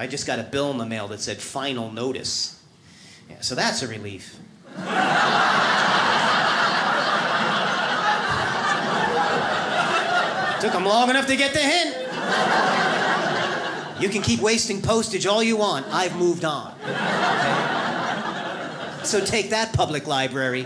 I just got a bill in the mail that said final notice. Yeah, so that's a relief. Took them long enough to get the hint. You can keep wasting postage all you want. I've moved on. Okay? So take that, public library.